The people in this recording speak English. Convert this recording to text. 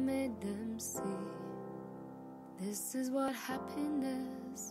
made them see. This is what happiness